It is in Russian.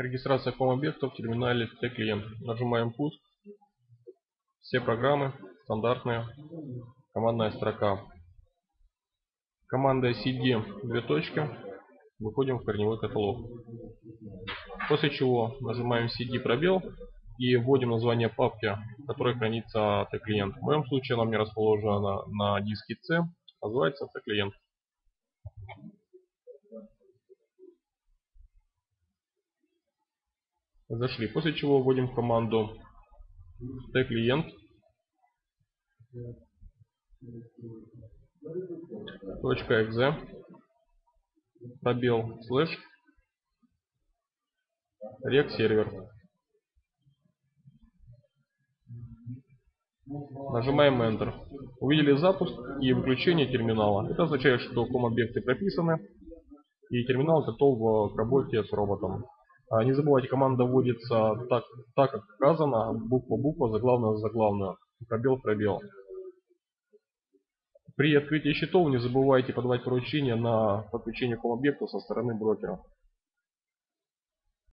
Регистрация ком-объекта в терминале T-клиент. Нажимаем пуск. Все программы стандартные. Командная строка. Команда cd две точки. Выходим в корневой каталог. После чего нажимаем cd пробел и вводим название папки, в которой хранится T-клиент. В моем случае она мне расположена на диске C. Называется T-клиент. Зашли. После чего вводим команду t-клиент .exe пробел слэш рек сервер. Нажимаем Enter. Увидели запуск и выключение терминала. Это означает, что ком-объекты прописаны и терминал готов к работе с роботом. А, не забывайте, команда вводится так, так как указано, буква-буква, заглавная заглавная, пробел-пробел. При открытии счетов не забывайте подавать поручение на подключение к объекту со стороны брокера.